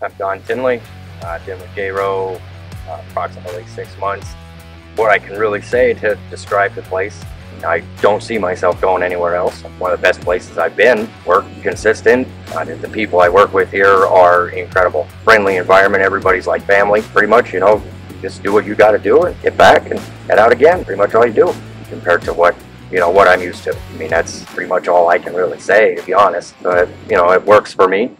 I've Don Tinley. Uh, I've been with Jaro uh, approximately six months. What I can really say to describe the place, I don't see myself going anywhere else. One of the best places I've been. Work consistent. Uh, the people I work with here are incredible. Friendly environment. Everybody's like family, pretty much. You know, just do what you got to do and get back and head out again. Pretty much all you do compared to what you know what I'm used to. I mean, that's pretty much all I can really say, to be honest. But you know, it works for me.